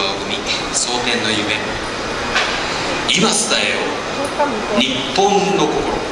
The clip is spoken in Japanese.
を生み蒼の夢今伝えよう。日本の心。